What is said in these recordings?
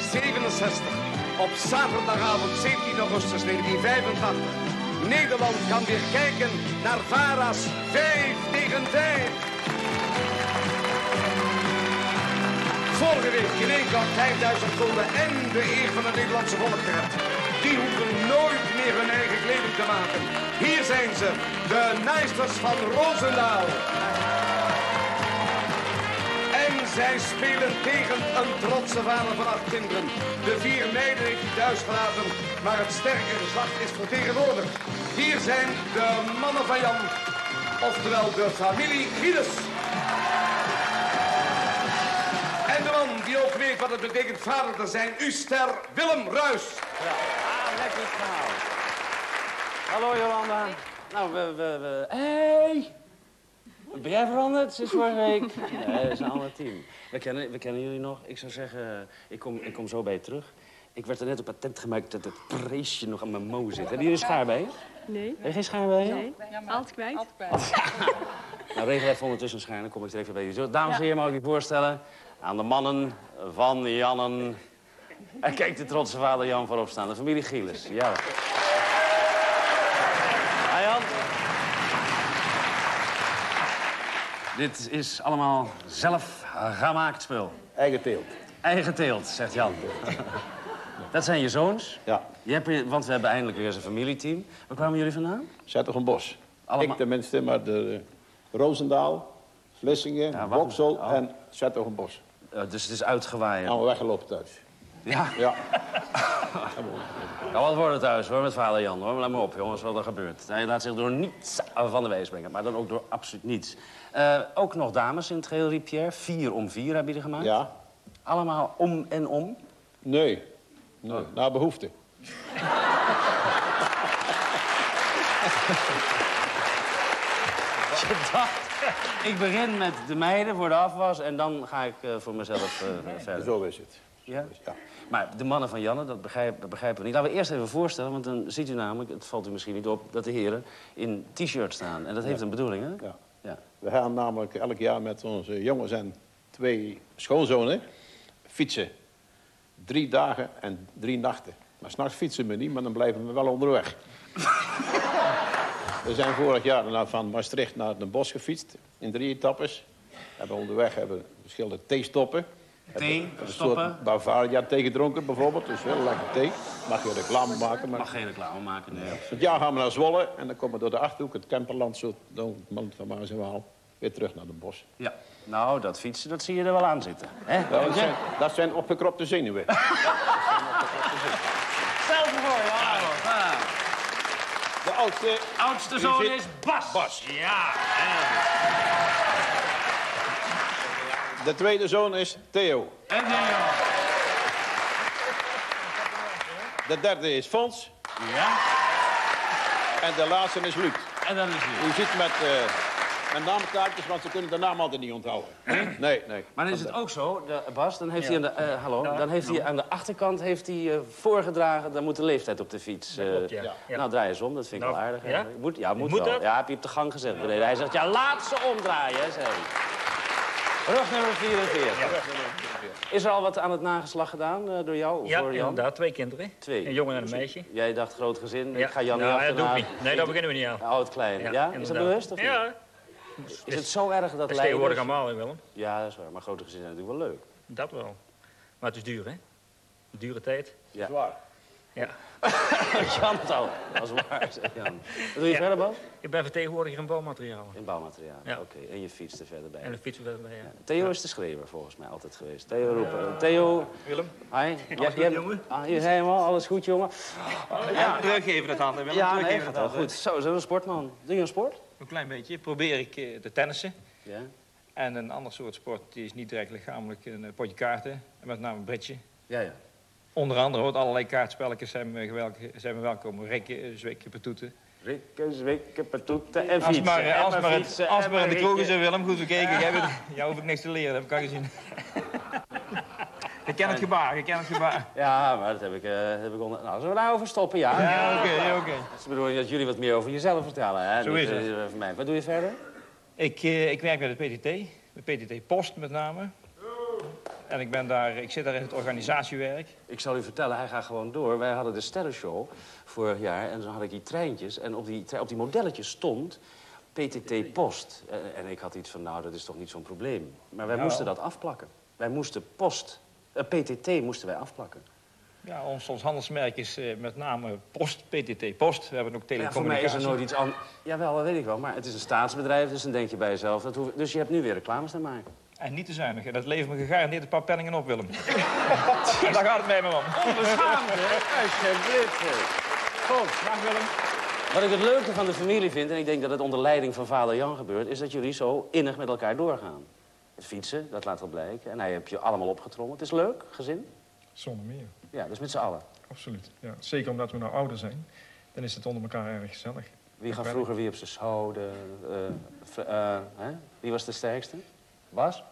jaargang aflevering 67. Op zaterdagavond 17 augustus 1985. Nederland kan weer kijken naar Vara's 5 tegen 5. Vorige week in één klap 5000 gulden en de eer van het Nederlandse volk gered. Die hoeven nooit meer hun eigen kleding te maken. Hier zijn ze, de Nijsters van Roosendaal. Zij spelen tegen een trotse vader van acht kinderen. De vier meiden heeft hij thuis gelaten, maar het sterke geslacht is vertegenwoordigd. Hier zijn de mannen van Jan, oftewel de familie Giedes. En de man die ook weet wat het betekent vader te zijn, uw ster Willem Ruis. Ja. Ah, lekker verhaal. Hallo Jolanda. Nou, we... we, we... Hey! Ben jij veranderd sinds vorige week? Nee, dat is een ander team. We kennen, we kennen jullie nog. Ik zou zeggen, ik kom, ik kom zo bij je terug. Ik werd er net op patent gemaakt dat het preesje nog aan mijn mo zit. Hebben jullie een schaar bij je? Nee. Heb je geen schaar bij je? Nee. Altijd kwijt. Nou, regel even ondertussen een schaar, dan kom ik er even bij je. Zo, dames en heren, mag ik je voorstellen aan de mannen van Jannen. En kijk de trotse vader Jan voorop staan, de familie Gielis. Ja. Hi Jan. Dit is allemaal zelf gemaakt spul. Eigen teelt. Eigen teelt, zegt Jan. Dat zijn je zoons? Ja. Je hebt, want we hebben eindelijk weer eens een familieteam. Waar kwamen jullie vandaan? Zet toch een bos. Allemaal- Ik tenminste, maar de Roosendaal, Vlissingen, Ja, Boksel oh. en zet toch een bos. Eh, dus het is uitgewaaid. Allemaal weggelopen thuis. Ja. Ja. Kan wat worden thuis hoor, met vader Jan hoor. Maar Laat maar op jongens, wat er gebeurt. Hij laat zich door niets van de wees brengen, maar dan ook door absoluut niets. Eh, ook nog dames in het geheel, riep Pierre. Vier om vier hebben jullie gemaakt. ja. Allemaal om en om. Nee. nee. Naar behoefte. Je dacht, ik begin met de meiden voor de afwas en dan ga ik eh, voor mezelf eh, verder. Zo is het. Ja? Ja. Maar de mannen van Janne, dat begrijpen, we niet. Laten we eerst even voorstellen, want dan ziet u namelijk... het valt u misschien niet op, dat de heren in t-shirt staan. En dat heeft een bedoeling, hè? Ja. ja. We gaan namelijk elk jaar met onze jongens en twee schoonzonen fietsen. Drie dagen en drie nachten. Maar s'nachts fietsen we niet, maar dan blijven we wel onderweg. we zijn vorig jaar van Maastricht naar Den Bosch gefietst in drie etappes. We hebben onderweg hebben verschillende theestoppen. Thee, een stoppen. soort Bavaria thee gedronken bijvoorbeeld. Dus heel lekker thee. Mag je reclame maken. Maar Mag geen reclame maken, nee. het jaar gaan we naar Zwolle en dan komen we door de Achterhoek, het Kemperland, zo, dan het van Maas en Waal, weer terug naar Den Bosch. Ja. Nou, dat fietsen, dat zie je er wel aan zitten. Hè? Ja, dat, zijn, dat zijn opgekropte zenuwen. Stel voor, ja. De oudste, Oudste zoon zit- is Bas. Bas. Ja. De tweede zoon is Theo. En Theo. De derde is Fons. Ja. En de laatste is Luc. En dan is hij. U ziet met, eh, met naamkaartjes, want ze kunnen de naam altijd niet onthouden. Nee, nee. Maar dan is het ook zo, de, Bas, dan heeft hij aan de, eh, hallo, dan heeft hij aan de achterkant heeft hij, eh, voorgedragen, dan moet de leeftijd op de fiets. eh, klopt, ja. Ja. Nou, draai eens om, dat vind ik Nou, wel aardig. ja? Moet, ja, moet, Moet wel. dat? Ja, heb je op de gang gezegd beneden. Hij zegt, ja, laat ze omdraaien, hè, zei hij. Rug nummer 44. Is er al wat aan het nageslag gedaan eh, door jou? of Ja, voor Jan? inderdaad. Twee kinderen. Twee. Een jongen en een meisje. Jij dacht groot gezin, Ja. ik ga Jan niet Nou, dat achterna. doe ik niet. Nee, daar beginnen we niet aan. Ja, Oud klein. Ja, Is dat bewust of niet? Ja, Is het zo erg dat dat leiders... tegenwoordig allemaal, Willem. Ja, dat is waar. Maar grote gezinnen zijn natuurlijk wel leuk. Dat wel. Maar het is duur, hè? Dure tijd. Ja. Zwaar. Ja. Jan al. Dat is waar, zegt Jan. Wat doe je Ja. verder, Bas? Ik ben vertegenwoordiger in bouwmateriaal. In bouwmateriaal. Ja. Oké, en je fietst er verder bij. En een fietsen we bij. Ja. Theo is de schreeuwer volgens mij altijd geweest. Theo roepen. Theo, Willem? hi. Ja, goed, je hebt- jongen? Ah, hier zijn we al. Alles goed, jongen? Ja, teruggeven dat handen, Willem. Ja, nee, dat wel handen. goed. Zo, zijn we een sportman. Doe je een sport? Een klein beetje. Probeer ik eh, te tennissen. Ja. En een ander soort sport, die is niet direct lichamelijk, een potje kaarten. En met name een bridge. Ja, ja. Onder andere, hoor, allerlei kaartspelletjes zijn we, gewelk, zijn we welkom. Rikken, eh, zwikken, petoeten. Rikken, zwikken, patoeten en Als fietsen. maar, als maar, het- als en maar in de kroeg is, Willem, goed bekeken. Jij bent, jou hoef ik niks te leren, dat heb ik al gezien. ik ken het gebaar, ik ken het gebaar. Ja, maar dat heb ik, eh, heb ik onder... Nou, zullen we daarover stoppen, ja? Ja, oké, ja, oké. Dat is de bedoeling dat jullie wat meer over jezelf vertellen, hè? Zo Niet, is het. eh, mij. Wat doe je verder? Ik, ik werk bij de PTT, bij PTT Post met name. En ik, ben daar, ik zit daar in het organisatiewerk. Ik zal u vertellen, hij gaat gewoon door. Wij hadden de sterrenshow vorig jaar en dan had ik die treintjes. En op die, op die modelletjes stond PTT Post. Eh, En ik had iets van, nou, dat is toch niet zo'n probleem. Maar wij moesten dat afplakken. Wij moesten post, eh, PTT moesten wij afplakken. Ja, ons, ons handelsmerk is eh, met name Post, PTT Post. We hebben ook Ja, voor mij is telecommunicatie. er nooit iets anders. Jawel, dat weet ik wel. Maar het is een staatsbedrijf, dus dan denk je bij jezelf... Dat hoef... Dus je hebt nu weer reclames te maken. En niet te zuinig. En dat levert me gegarandeerd een paar penningen op, Willem. en daar gaat het mij maar om. Onbeschaamd, hè? Alsjeblieft. Goed. Dag Willem. Wat ik het leuke van de familie vind, en ik denk dat het onder leiding van vader Jan gebeurt... is dat jullie zo innig met elkaar doorgaan. Het fietsen, dat laat wel blijken. En hij heeft je allemaal opgetrommeld. Het is leuk, gezin. Zonder meer, Ja, dus met z'n allen. absoluut. Ja, zeker omdat we nou ouder zijn, dan is het onder elkaar erg gezellig. Wie gaf vroeger wie op zijn schouder? eh, eh, hè? Wie was de sterkste? Bas?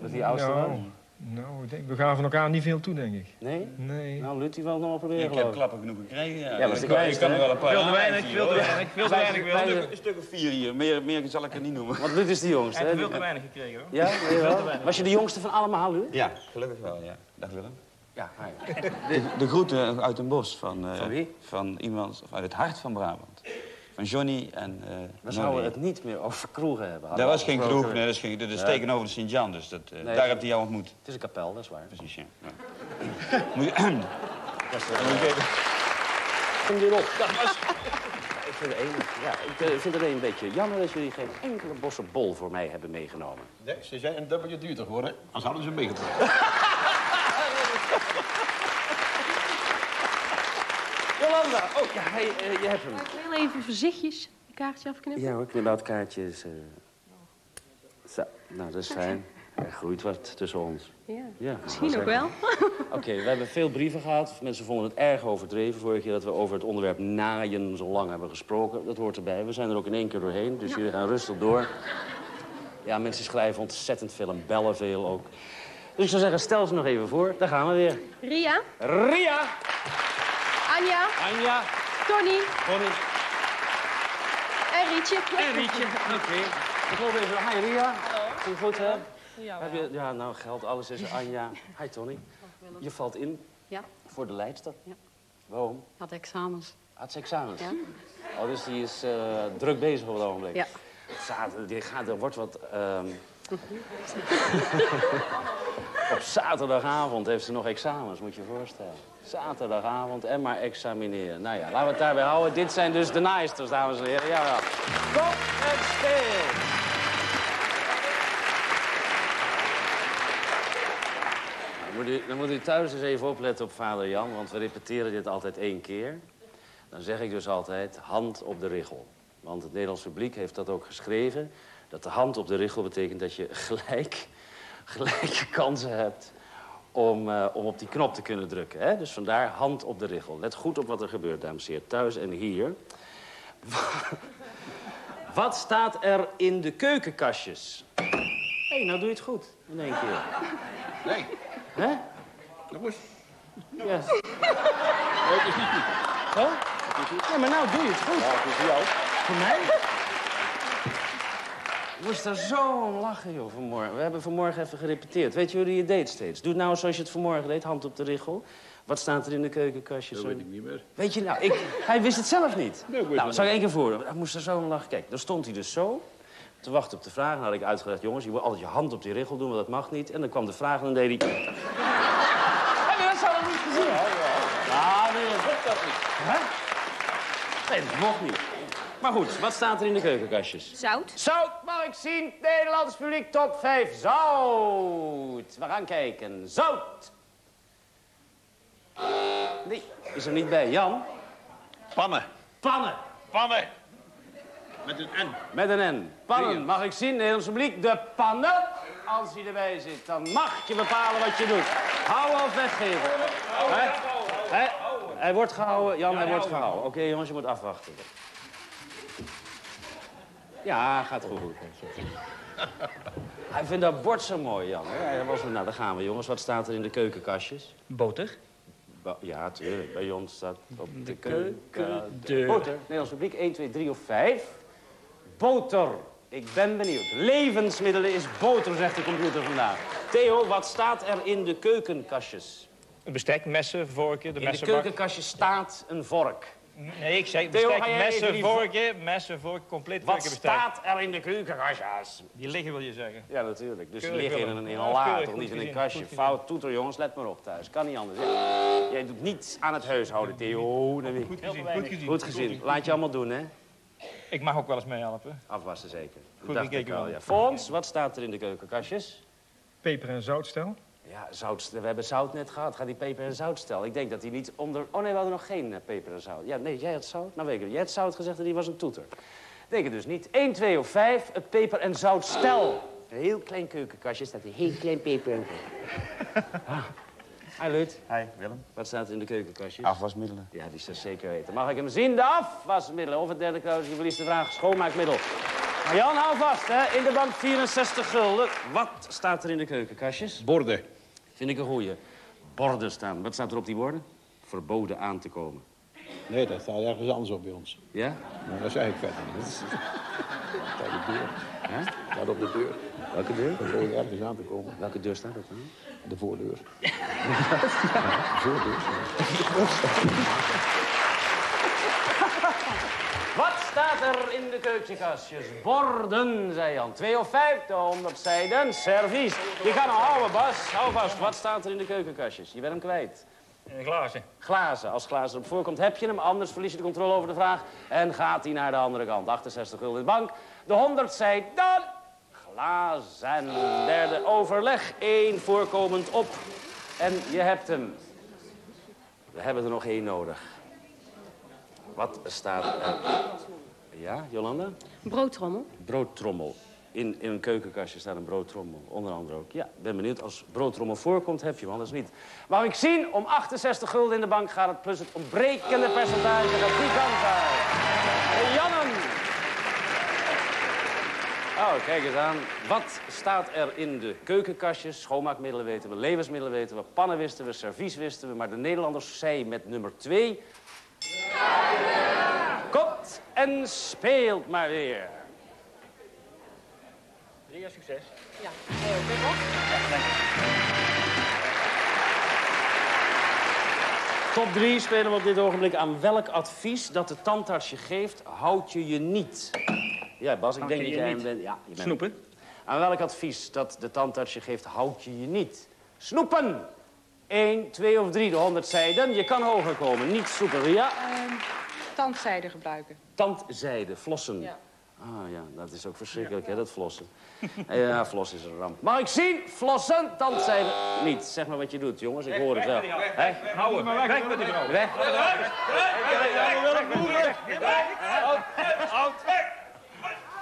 Dat die oudste nou, was? nou, ik denk, we gaven elkaar niet veel toe, denk ik. Nee? Nee. Nou, Lut die wel nog wel proberen, Ik heb klappen genoeg gekregen, ja. Ja, dat is de ik, kan- ik kleinste, kan er wel een paar Veel te weinig, veel te weinig, veel te weinig, Een stuk of vier hier. Meer, meer zal ik er niet noemen. Want Lut is de jongste, Hij hè? veel te weinig gekregen, hoor. Ja? Was je de jongste van allemaal, Lut? Ja, gelukkig wel, ja. Dag Willem. Ja, hi. De, de groeten uit een bos van, eh, Van wie? van iemand uit het hart van Brabant. Van Johnny en eh Dan Nolly. zouden we het niet meer over kroegen hebben. Dat we was geen kroeg, nee, dat is, geen, dat is Ja. tegenover de Sint-Jan, dus dat, eh, Nee. daar heb je jou ontmoet. Het is een kapel, dat is waar. Precies, ja. ja. Moet je, Dat is, Kom weer op. Dat was... Ik vind, het een, ja, ik eh, vind het een beetje jammer dat jullie geen enkele bosse bol voor mij hebben meegenomen. Nee, ze zijn een dubbeltje duurder geworden. Anders hadden ze meegebracht. Jolanda, oh ja, hey, eh, je hebt hem. Heel even voorzichtig een kaartje afknippen. Ja hoor, kniphoutkaartjes. eh Zo, nou dat is fijn. Er groeit wat tussen ons. Ja. Ja, Misschien ook wel. Oké, we hebben veel brieven gehad. Mensen vonden het erg overdreven vorige keer dat we over het onderwerp naaien zo lang hebben gesproken. Dat hoort erbij. We zijn er ook in één keer doorheen, dus jullie gaan rustig door. Ja, mensen schrijven ontzettend veel en bellen veel ook. Dus ik zou zeggen, stel ze nog even voor. Daar gaan we weer. Ria, Ria, Anja, Anja, Tony Connie en Rietje. en Rietje. Oké. Ik loop even. Hi Ria. Hallo. goed, hè? Ja, Heb je, ja, nou, geld, alles is Anja. Hi Tony. Je valt in Ja, voor de leidster. Ja. Waarom? had examens. Had ze examens? Ja. Oh, dus die is eh, druk bezig op het ogenblik. Ja. Die gaat, er wordt wat... ehm, op zaterdagavond heeft ze nog examens, moet je je voorstellen. Zaterdagavond en maar examineren. Nou ja, laten we het daarbij houden. Dit zijn dus de naaisters, dames en heren. Ja, ja. Kom en speel! Dan moet, u, dan moet u thuis eens even opletten op vader Jan, want we repeteren dit altijd één keer. Dan zeg ik dus altijd hand op de richel. Want het Nederlands publiek heeft dat ook geschreven. Dat de hand op de richel betekent dat je gelijk, gelijke kansen hebt om, eh, om op die knop te kunnen drukken. Hè? Dus vandaar hand op de richel. Let goed op wat er gebeurt, dames en heren. Thuis en hier. Wat staat er in de keukenkastjes? Hé, hey, nou doe je het goed in één keer. Nee, Hè? dat. Ja. Nee, het is niet goed. Ja, maar nou doe je het goed. Ja, het is voor jou. Voor mij? Ik moest daar zo om lachen, joh, vanmorgen. We hebben vanmorgen even gerepeteerd. Weet je hoe je deed steeds? Doe het nou zoals je het vanmorgen deed, hand op de richel. Wat staat er in de keukenkastjes? Dat weet ik niet meer. Weet je nou, ik, hij wist het zelf niet. Nee, ik nou, zal ik één keer voor. Hij moest er zo om lachen. Kijk, dan stond hij dus zo. Te wachten op de vraag. Dan had ik uitgelegd, jongens, je moet altijd je hand op die richel doen, want dat mag niet. En dan kwam de vraag en dan deed hij... Heb je dat zo nog niet gezien? Ja, ja. Ja, nee, dat mocht dat niet. Hè? Nee, dat mocht niet. Maar goed, wat staat er in de keukenkastjes? Zout. Zout mag ik zien. Nederlands publiek top 5. Zout. We gaan kijken. Zout. Nee, is er niet bij. Jan? Pannen. Pannen. Pannen. Met een N. Met een N. Pannen. Mag ik zien, Nederlands publiek? De pannen. Als hij erbij zit, dan mag je bepalen wat je doet. Hou of weggeven. Hè? Hè? Hij wordt gehouden. Jan, hij wordt gehouden. Oké, jongens, je moet afwachten. Ja, gaat goed. Hij vindt dat bord zo mooi, Jan. hè? Hij was, nou, daar gaan we, jongens. Wat staat er in de keukenkastjes? Boter. Ba- Ja, tuurlijk. Bij ons staat op de keukendeur. keuken... Boter. Nederlands publiek. 1, 2, 3 of 5. Boter. Ik ben benieuwd. Levensmiddelen is boter, zegt de computer vandaag. Theo, wat staat er in de keukenkastjes? Een bestek, messen, vorken, de In de messenbak. keukenkastjes staat een vork. Nee, ik Theo, bestek, messen, vorken, messen, vorken, compleet Wat staat er in de keukenkastjes? Die liggen, wil je zeggen. Ja, natuurlijk. Dus die Keurig, liggen in een, in Ja, een la, keurig, toch goed niet in een kastje. Fout, toeter jongens, let maar op thuis. Kan niet anders. Jij doet niets aan het huishouden, Theo. Goed gezien, goed gezien. Goed gezien. Laat je allemaal doen, hè? Ik mag ook wel eens meehelpen. Afwassen zeker. Goed Dacht ik gekeken, Willem. ja. Fons, wat staat er in de keukenkastjes? Peper en zoutstel. Ja, zout, we hebben zout net gehad. Ga die peper en zout stellen. Ik denk dat hij niet onder... Oh nee, we hadden nog geen eh, peper en zout. Ja, nee, jij had zout? Nou weet ik het. Jij had zout gezegd en die was een toeter. Denk het dus niet. 1, 2 of 5, het peper en zout stel. Een heel klein keukenkastje staat een heel klein peper en ah. Hi, Lut. Hi, Willem. Wat staat er in de keukenkastjes? Afwasmiddelen. Ja, die is er zeker weten. Mag ik hem zien? De afwasmiddelen. Of het derde kruisje verliest de vraag schoonmaakmiddel. Maar Jan, hou vast, hè. In de bank 64 gulden. Wat staat er in de keukenkastjes? Borden. Vind ik een goeie. Borden staan. Wat staat er op die borden? Verboden aan te komen. Nee, dat staat ergens anders op bij ons. Ja? Maar dat zeg ik verder niet. Dat staat op de deur. Ja? staat op de deur. Welke deur? Verboden ergens aan te komen. Welke deur staat dat dan? De voordeur. de voordeur. Wat staat er in de keukenkastjes? Borden, zei Jan. Twee of vijf, de honderd zijden. Servies. Je kan hem houden, Bas. Hou vast. Wat staat er in de keukenkastjes? Je bent hem kwijt. Een glazen. Glazen. Als glazen erop voorkomt, heb je hem. Anders verlies je de controle over de vraag. En gaat hij naar de andere kant. 68 gulden in de bank. De 100 zei dan. Glazen. Derde overleg. Eén voorkomend op. En je hebt hem. We hebben er nog één nodig. Wat staat er? Ja, Jolanda? Broodtrommel. Broodtrommel. In, in een keukenkastje staat een broodtrommel. Onder andere ook. Ja, ik ben benieuwd. Als broodtrommel voorkomt, heb je hem, anders niet. Mag ik zien? Om 68 gulden in de bank gaat het plus het ontbrekende percentage gaat die kant uit. Jannen. Oh, kijk eens aan. Wat staat er in de keukenkastjes? Schoonmaakmiddelen weten we, levensmiddelen weten we, pannen wisten we, servies wisten we. Maar de Nederlanders zei met nummer 2... En speelt maar weer. Ria, succes. Ja, heel goed. Top 3 spelen we op dit ogenblik aan welk advies dat de tandarts je geeft, houd je je niet. Ja, Bas, ik denk je dat je jij hem bent. Ja, je bent Snoepen? Aan welk advies dat de tandarts je geeft, houd je je niet. Snoepen! 1, 2 of 3, de 100 zijden. Je kan hoger komen, niet snoepen. Ja, Ehm, tandzijde gebruiken. tandzijde, flossen. Ja. Ah ja, dat is ook verschrikkelijk, hè, dat flossen. ja, flossen is een ramp. Mag ik zien? Flossen, tandzijde. Niet. Zeg maar wat je doet, jongens. Ik hoor het wel. Hè? Houden. Weg, weg met die vrouw. Weg.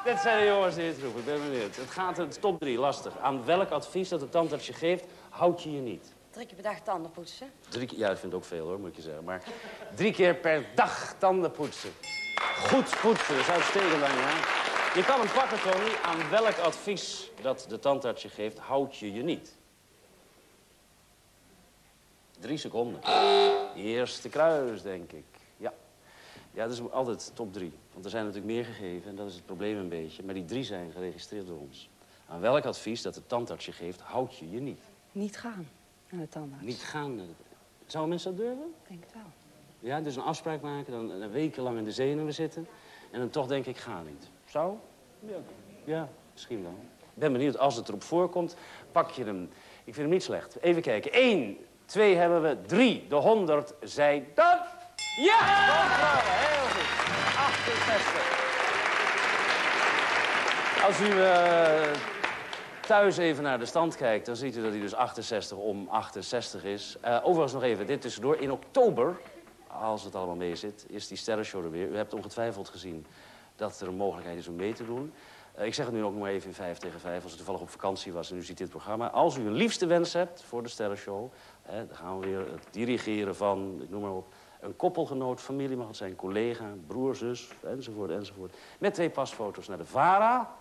Dit zijn de jongens die het roepen. Ik ben benieuwd. Het gaat het top 3, lastig. Aan welk advies dat de tandarts je geeft, houd je je niet. Drie keer per dag tanden poetsen. Drie keer, ja, dat vind ik ook veel hoor, moet ik je zeggen. Maar drie keer per dag tanden poetsen. Goed poetsen, dat is uitstekend aan je. Je kan hem pakken, Tony. Aan welk advies dat de tandarts je geeft, houd je je niet. Drie seconden. Eerste kruis, denk ik. Ja. Ja, dat is altijd top drie. Want er zijn natuurlijk meer gegeven en dat is het probleem een beetje. Maar die drie zijn geregistreerd door ons. Aan welk advies dat de tandarts je geeft, houd je je niet. Niet gaan naar de tandarts. Niet gaan. eh, Zouden mensen dat durven? Denk het wel. Ja, dus een afspraak maken, dan een wekenlang in de zenuwen zitten. En dan toch denk ik, ga niet. Zou? Ja. Ja, misschien wel. Ik ben benieuwd, als het erop voorkomt, pak je hem. Ik vind hem niet slecht. Even kijken. Eén, twee hebben we, drie. De honderd zei dat. Ja! Heel goed. 68. Als u eh, thuis even naar de stand kijkt, dan ziet u dat hij dus 68 om 68 is. Eh, overigens nog even, dit tussendoor. In oktober, als het allemaal mee zit, is die sterrenshow er weer. U hebt ongetwijfeld gezien dat er een mogelijkheid is om mee te doen. Eh, ik zeg het nu ook nog maar even in 5 tegen 5, als u toevallig op vakantie was en u ziet dit programma. Als u een liefste wens hebt voor de sterrenshow, hè, dan gaan we weer het dirigeren van, ik noem maar op, een koppelgenoot, familie mag het zijn, collega, broer, zus, enzovoort, enzovoort. Met twee pasfoto's naar de VARA.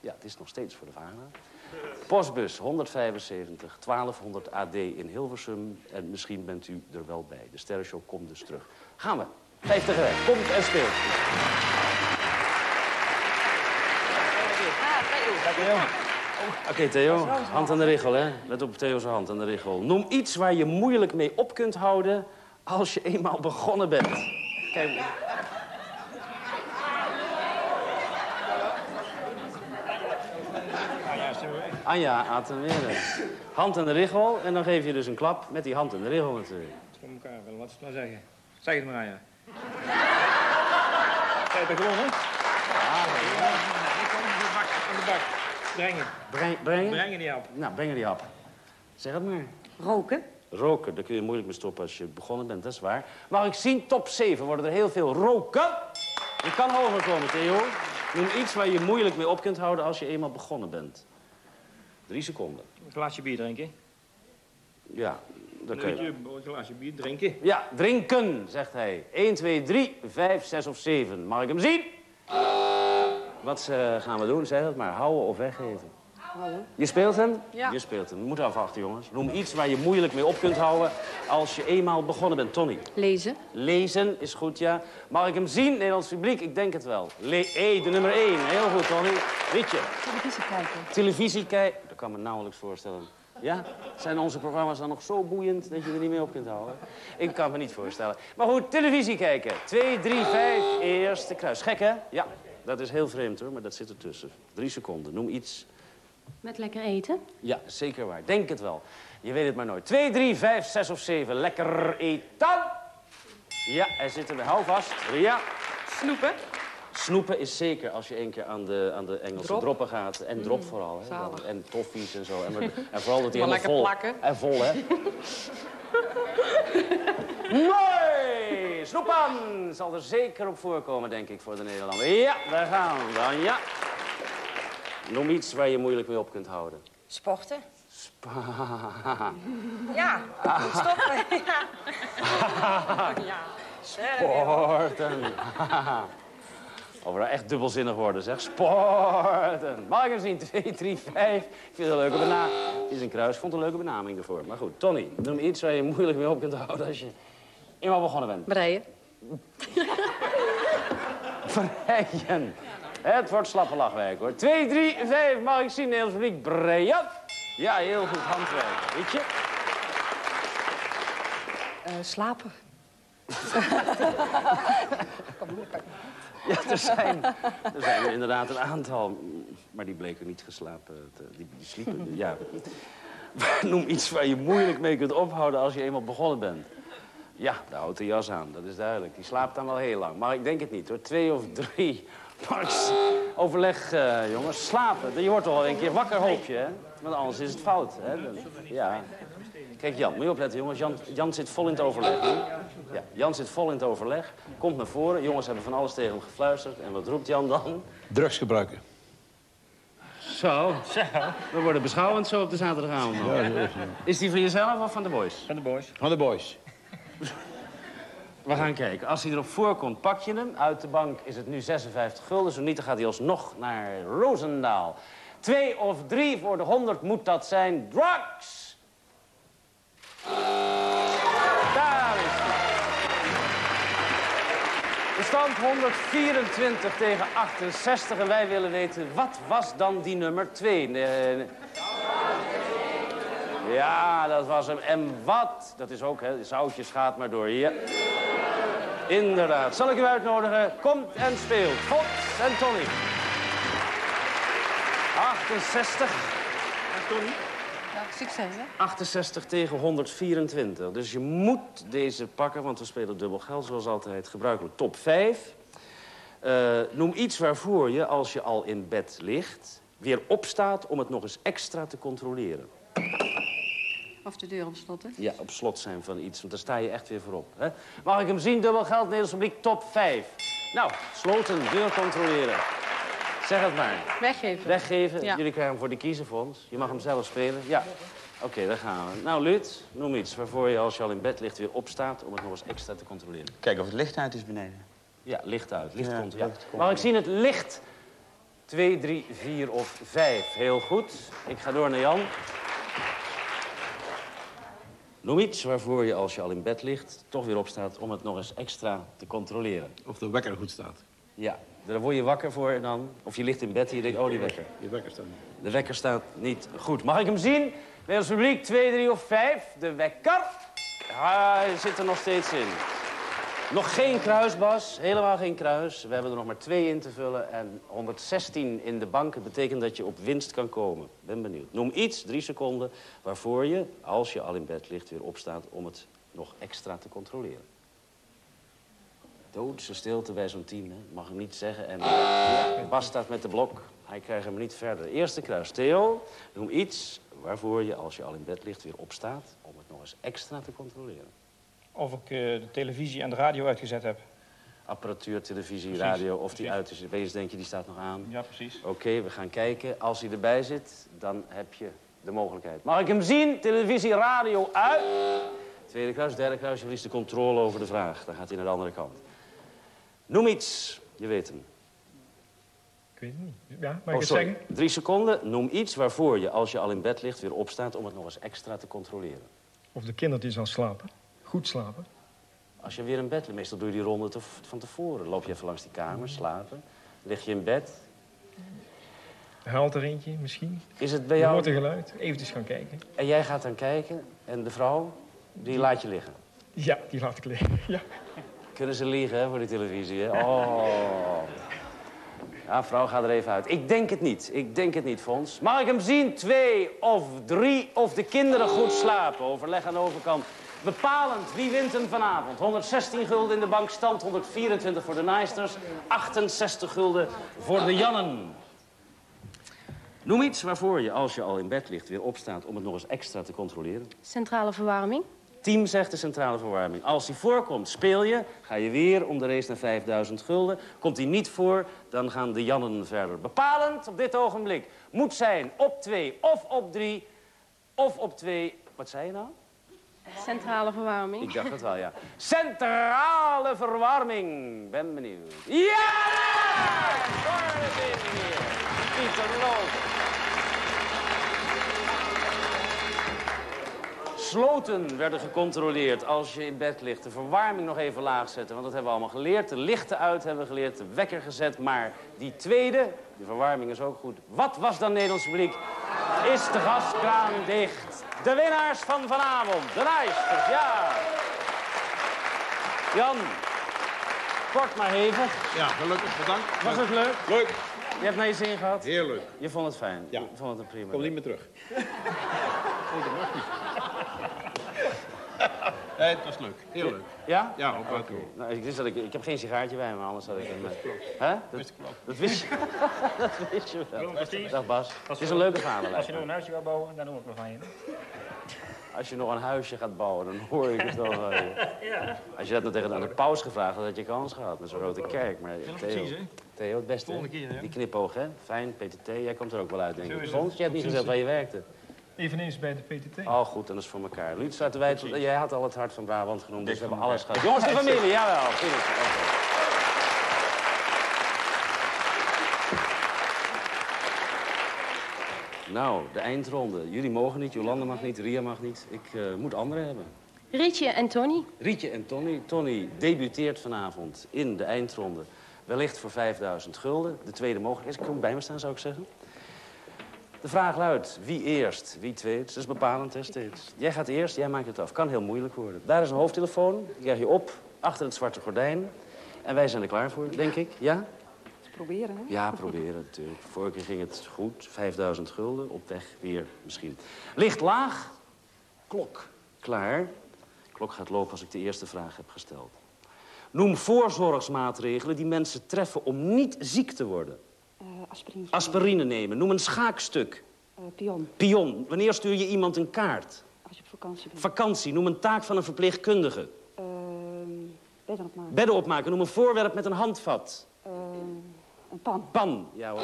Ja, het is nog steeds voor de VARA. Postbus 175 1200 AD in Hilversum. En misschien bent u er wel bij. De sterrenshow komt dus terug. Gaan we. Vijf tegelijk. Komt en speelt. Oké, Theo. Hand aan de richel, hè. Let op Theo's hand aan de richel. Noem iets waar je moeilijk mee op kunt houden als je eenmaal begonnen bent. Kijk. Anja Atenweren. Hand aan de richel en dan geef je dus een klap met die hand in de richel natuurlijk. Voor elkaar wel, wat is het nou zeggen? Zeg het maar, ja. Kijk, dat gewonnen? Ja, ik kom aan de bak. Aan de bak. Brengen. Breng, brengen? Brengen die hap. Nou, brengen die hap. Zeg het maar. Roken. Roken, daar kun je moeilijk mee stoppen als je begonnen bent, dat is waar. Mag ik zien, top 7 worden er heel veel roken. Je kan hoger komen, Theo. Noem iets waar je moeilijk mee op kunt houden als je eenmaal begonnen bent. Drie seconden. Een glaasje bier drinken. Ja, dat kun je. Een glaasje bier drinken. Ja, drinken, zegt hij. 1, 2, 3, 5, 6 of 7. Mag ik hem zien? Wat eh, gaan we doen? Zeg het maar. Houden of weggeven? Je speelt hem? Ja. Je speelt hem. We moeten afwachten, jongens. Noem iets waar je moeilijk mee op kunt houden als je eenmaal begonnen bent. Tony. Lezen. Lezen is goed, ja. Mag ik hem zien, Nederlands publiek? Ik denk het wel. Le e, de nummer 1. Heel goed, Tony. Rietje. Televisie kijken. Televisie kijken. Dat kan me nauwelijks voorstellen. Ja? Zijn onze programma's dan nog zo boeiend dat je er niet mee op kunt houden? Ik kan me niet voorstellen. Maar goed, televisie kijken. 2, 3, 5, eerste kruis. Gek, hè? Ja, dat is heel vreemd, hoor, maar dat zit ertussen. Drie seconden. Noem iets. Met lekker eten. Ja, zeker waar. Denk het wel. Je weet het maar nooit. 2, 3, 5, 6 of 7. Lekker eten. Ja, hij zit er. Hou vast. Ria. Snoepen. Snoepen is zeker als je één keer aan de, aan de Engelse Drop. droppen gaat. En drop Mm, vooral. Hè. En toffies en zo. En, maar- en vooral dat hij Maar helemaal lekker vol... plakken. En vol, hè. Mooi! Snoepan zal er zeker op voorkomen, denk ik, voor de Nederlander. Ja, daar gaan we dan, ja. Noem iets waar je moeilijk mee op kunt houden. Sporten. Spa. Ja, stoppen. Ja. ja. Sporten. Of we nou echt dubbelzinnig worden, zeg. Sporten. Mag ik hem zien? 2, 3, 5. Ik vind het een leuke benaming. Is een kruis. Vond een leuke benaming ervoor. Maar goed, Tony, noem iets waar je moeilijk mee op kunt houden als je eenmaal begonnen bent. Breien. Breien. Het wordt slappe lachwerk, hoor. 2, 3, 5. Mag ik zien, Nederlands publiek? Breien. Ja, heel goed handwerk. Weet je? Eh, slapen. Ja, er zijn, er zijn er inderdaad een aantal. Maar die bleken niet geslapen. te- die, die sliepen. Ja. Noem iets waar je moeilijk mee kunt ophouden als je eenmaal begonnen bent. Ja, daar houdt de jas aan, dat is duidelijk. Die slaapt dan wel heel lang. Maar ik denk het niet hoor. Twee of drie. Max, overleg, eh, jongens. Slapen. Je wordt toch wel een keer wakker, hoop je, hè? Want anders is het fout, hè? Ja. Kijk, Jan, moet je opletten, jongens. Jan, Jan zit vol in het overleg. nu. Ja, Jan zit vol in het overleg. Komt naar voren. Jongens hebben van alles tegen hem gefluisterd. En wat roept Jan dan? Drugs gebruiken. Zo. Zo. We worden beschouwend zo op de zaterdagavond. Ja, is, Is die van jezelf of van de boys? Van de boys. Van de boys. We gaan kijken. Als hij erop voorkomt, pak je hem. Uit de bank is het nu 56 gulden. Zo niet, dan gaat hij alsnog naar Roosendaal. Twee of drie voor de 100 moet dat zijn. Drugs! Daar is hij. De stand 124 tegen 68. En wij willen weten, wat was dan die nummer 2? Ja, dat was hem. En wat? Dat is ook, hè, zoutjes gaat maar door hier. Inderdaad. Zal ik u uitnodigen? Komt en speelt. Fox en Tony. 68. Ja, succes, hè? 68 tegen 124. Dus je moet deze pakken, want we spelen dubbel geld zoals altijd. Gebruikelijk top 5. Eh, noem iets waarvoor je, als je al in bed ligt... weer opstaat om het nog eens extra te controleren. Of de deur op slot, hè? Ja, op slot zijn van iets, want daar sta je echt weer voor op. Hè? Mag ik hem zien? Dubbel geld, Nederlands publiek, top 5. Nou, sloten, deur controleren. Zeg het maar. Weggeven. Weggeven. Ja. Jullie krijgen hem voor de kiezenfonds. Je mag hem zelf spelen. Ja. Oké, daar gaan we. Nou, Lut, noem iets waarvoor je als je al in bed ligt weer opstaat om het nog eens extra te controleren. Kijken of het licht uit is beneden. Ja, licht uit. Licht Ja, komt. Ja. licht komt. Mag ik zien het licht? 2, 3, 4 of 5. Heel goed. Ik ga door naar Jan. Noem iets waarvoor je als je al in bed ligt toch weer opstaat om het nog eens extra te controleren. Of de wekker goed staat. Ja, daar word je wakker voor en dan... Of je ligt in bed en je denkt, oh, die wekker. Je wekker staan. De wekker staat niet goed. Mag ik hem zien? Nederlands publiek, 2, 3 of 5. De wekker. Hij zit er nog steeds in. Nog geen kruis, Bas. Helemaal geen kruis. We hebben er nog maar twee in te vullen en 116 in de bank. Het betekent dat je op winst kan komen. Ben benieuwd. Noem iets, drie seconden, waarvoor je, als je al in bed ligt, weer opstaat om het nog extra te controleren. Doodse stilte bij zo'n team, hè. Mag ik niet zeggen. En Bas staat met de blok. Hij krijgt hem niet verder. Eerste kruis. Theo, noem iets waarvoor je, als je al in bed ligt, weer opstaat om het nog eens extra te controleren. Of ik eh, de televisie en de radio uitgezet heb. Apparatuur, televisie, Precies, radio, of die uit is. Wees denk je, die staat nog aan. Ja, precies. Oké, we gaan kijken. Als hij erbij zit, dan heb je de mogelijkheid. Mag ik hem zien? Televisie, radio, uit. Tweede kruis, derde kruis. Je verliest de controle over de vraag. Dan gaat hij naar de andere kant. Noem iets. Je weet hem. Ik weet het niet. Ja, mag ik Oh, het sorry. zeggen? Drie seconden. Noem iets waarvoor je, als je al in bed ligt, weer opstaat om het nog eens extra te controleren. Of de kindertjes al slapen. Goed slapen. Als je weer in bed ligt, meestal doe je die ronde te- van tevoren. Loop je even langs die kamer, slapen. Lig je in bed. Haalt er eentje misschien. Is het bij Je jou... hoort een geluid. Eventjes gaan kijken. En jij gaat dan kijken en de vrouw, die laat je liggen. Ja, die laat ik liggen. Ja. Kunnen ze liegen hè, voor die televisie, hè? Oh. Ja, vrouw, ga er even uit. Ik denk het niet. Ik denk het niet, Fons. Mag ik hem zien? Twee of drie of de kinderen goed slapen. Overleg aan de overkant. Bepalend, wie wint hem vanavond? 116 gulden in de bankstand, 124 voor de Nijsters, 68 gulden voor de Jannen. Noem iets waarvoor je, als je al in bed ligt, weer opstaat om het nog eens extra te controleren. Centrale verwarming. Team zegt de centrale verwarming. Als die voorkomt, speel je, ga je weer om de race naar 5000 gulden. Komt die niet voor, dan gaan de Jannen verder. Bepalend op dit ogenblik moet zijn op 2 of op 3 of op 2. Wat zei je nou? Centrale verwarming. Ik dacht het wel, ja. Centrale verwarming. Ben benieuwd. Ja! Sloten werden gecontroleerd als je in bed ligt. De verwarming nog even laag zetten, want dat hebben we allemaal geleerd. De lichten uit hebben we geleerd, de wekker gezet. Maar die tweede, de verwarming is ook goed. Wat was dan Nederlands publiek? Is de gaskraan dicht? De winnaars van vanavond, de Nijsters, ja. Jan, kort maar hevig. Ja, gelukkig, bedankt. Was het leuk? Leuk. Je hebt naar je zin gehad? Heerlijk. Je vond het fijn? Ja. Je vond het een prima. Kom niet meer terug. Nee, dat mag niet. Nee, het was leuk. Heel leuk. Ja? Ja, op wat Nou, ik, wist dat ik, ik heb geen sigaartje bij me, anders had ik hem... eh, Hè? Dat, dat wist je. dat wist je wel. Dag Bas. Het is een leuke vader. Als je nog een huisje gaat bouwen, dan noem ik me van je. Als je nog een huisje gaat bouwen, dan hoor ik het wel. van je. Ja. Als je dat nog tegen aan de paus gevraagd had, had je kans gehad met zo'n grote kerk. Maar Theo, precies, hè? Theo, het beste. Volgende keer, hè? Die knipoog, hè? Fijn, PTT, jij komt er ook wel uit, denk ik. Fons, je hebt niet gezegd waar je werkte. Eveneens bij de PTT. Oh, goed, dan is het voor elkaar. Luut Zuiderwijd, jij had al het hart van Brabant genoemd, dus we hebben alles gehad. Jongens, de familie, jawel. Nou, de eindronde. Jullie mogen niet, Jolanda mag niet, Ria mag niet. Ik eh, moet anderen hebben. Rietje en Tony. Rietje en Tony. Tony debuteert vanavond in de eindronde. Wellicht voor 5000 gulden. De tweede mogelijkheid. Kom bij me staan, zou ik zeggen. De vraag luidt, wie eerst, wie tweede? Dat is bepalend, hè, steeds. Jij gaat eerst, jij maakt het af. Kan heel moeilijk worden. Daar is een hoofdtelefoon. Die krijg je op, achter het zwarte gordijn. En wij zijn er klaar voor, denk ik. Ja? Proberen, hè? Ja, proberen natuurlijk. Vorige keer ging het goed. 5000 gulden. Op weg weer misschien. Licht laag. Klok. Klaar. Klok gaat lopen als ik de eerste vraag heb gesteld. Noem voorzorgsmaatregelen die mensen treffen om niet ziek te worden. Eh aspirine. Aspirine nemen. Noem een schaakstuk. Eh, pion. Pion. Wanneer stuur je iemand een kaart? Als je op vakantie bent. Vakantie. Noem een taak van een verpleegkundige. Ehm bedden opmaken. Bedden opmaken. Noem een voorwerp met een handvat. Een pan. Pan. Ja hoor.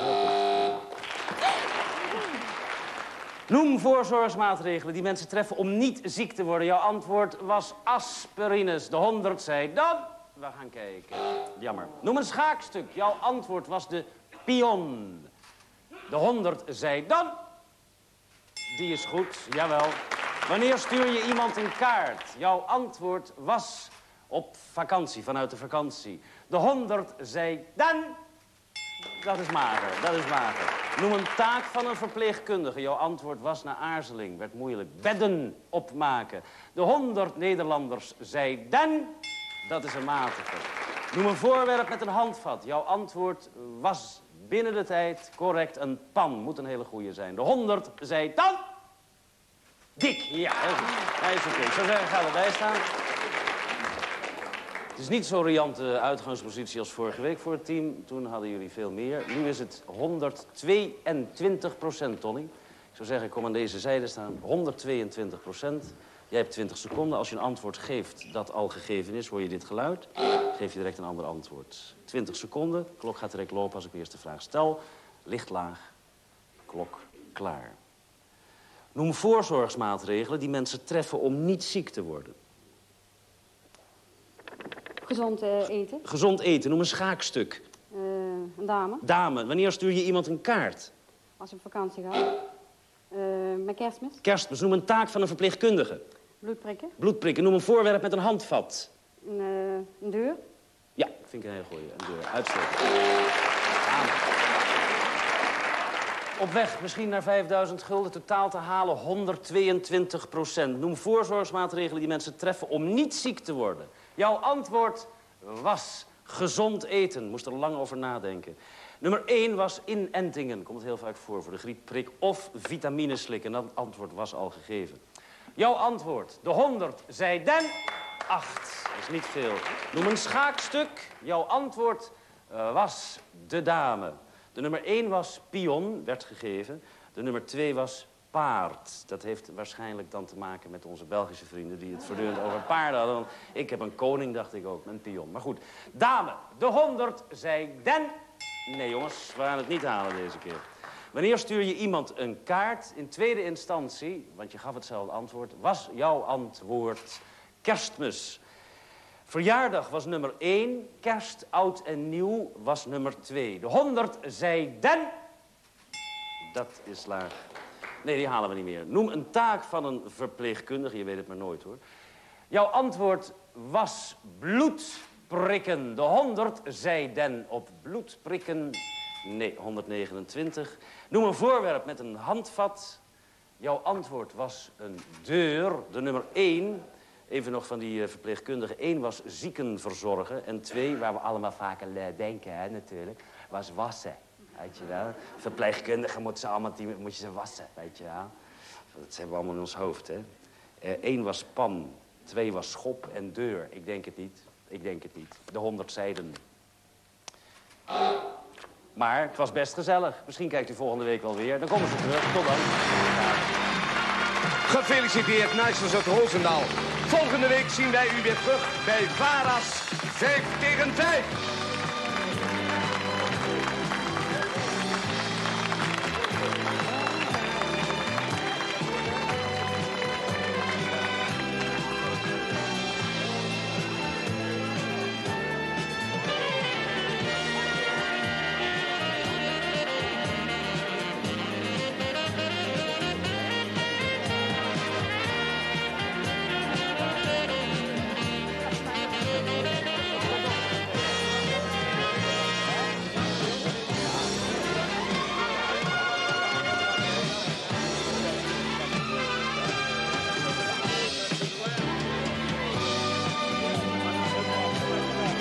Noem voorzorgsmaatregelen die mensen treffen om niet ziek te worden. Jouw antwoord was aspirines. De 100 zei dan. We gaan kijken. Jammer. Noem een schaakstuk. Jouw antwoord was de pion. De 100 zei dan. Die is goed, jawel. Wanneer stuur je iemand een kaart? Jouw antwoord was op vakantie, vanuit de vakantie. De honderd zei dan. Dat is mager, dat is mager. Noem een taak van een verpleegkundige. Jouw antwoord was na aarzeling, werd moeilijk. Bedden opmaken. De honderd Nederlanders zei dan. Dat is een matige. Noem een voorwerp met een handvat. Jouw antwoord was binnen de tijd correct een pan. Moet een hele goede zijn. De honderd zei dan. Dik. Ja. Hij is oké. Ik zou zeggen, ga erbij staan. Het is niet zo'n riante uitgangspositie als vorige week voor het team. Toen hadden jullie veel meer. Nu is het 122 procent, Tony. Ik zou zeggen, kom aan deze zijde staan. 122 procent. Jij hebt 20 seconden. Als je een antwoord geeft dat al gegeven is, hoor je dit geluid. Geef je direct een ander antwoord. 20 seconden. Klok gaat direct lopen als ik de eerste vraag stel. Licht laag. Klok klaar. Noem voorzorgsmaatregelen die mensen treffen om niet ziek te worden. Gezond eh, eten. Gezond eten. Noem een schaakstuk. Eh, een dame. Dame. Wanneer stuur je iemand een kaart? Als je op vakantie gaat. Eh, met kerstmis. Kerstmis. Noem een taak van een verpleegkundige. Bloedprikken. Bloedprikken. Noem een voorwerp met een handvat. Een, eh, een deur. Ja, vind ik een hele goeie. Een deur. Uitstekend. Op weg misschien naar 5000 gulden, totaal te halen 122 procent. Noem voorzorgsmaatregelen die mensen treffen om niet ziek te worden. Jouw antwoord was gezond eten. Moest er lang over nadenken. Nummer 1 was inentingen. Komt heel vaak voor voor de griepprik. Of vitamine slikken. Dat antwoord was al gegeven. Jouw antwoord. De 100 zei den. 8. Dat is niet veel. Noem een schaakstuk. Jouw antwoord eh, was de dame. De nummer 1 was pion, werd gegeven. De nummer 2 was paard. Dat heeft waarschijnlijk dan te maken met onze Belgische vrienden... die het voortdurend over paarden hadden. Want ik heb een koning, dacht ik ook, een pion. Maar goed, dame, de 100 zei den. Nee, jongens, we gaan het niet halen deze keer. Wanneer stuur je iemand een kaart? In tweede instantie, want je gaf hetzelfde antwoord... was jouw antwoord kerstmis. Verjaardag was nummer 1. Kerst, oud en nieuw was nummer 2. De 100 zei den. Dat is laag. Nee, die halen we niet meer. Noem een taak van een verpleegkundige. Je weet het maar nooit, hoor. Jouw antwoord was bloedprikken. De 100 zei den op bloedprikken. Nee, 129. Noem een voorwerp met een handvat. Jouw antwoord was een deur. De nummer 1 Even nog van die uh, verpleegkundige. Eén was zieken verzorgen. En twee, waar we allemaal vaak aan uh, denken, hè, natuurlijk, was wassen. Weet je wel? Verpleegkundigen moeten ze allemaal die, moet je ze wassen, weet je wel? Dat hebben we allemaal in ons hoofd, hè. Eén uh, was pan, twee was schop en deur. Ik denk het niet. Ik denk het niet. De honderd zijden. Maar het was best gezellig. Misschien kijkt u volgende week wel weer. Dan komen ze terug. Tot dan. Gefeliciteerd, Nijsels uit Roosendaal. Volgende week zien wij u weer terug bij VARA's 5 tegen 5.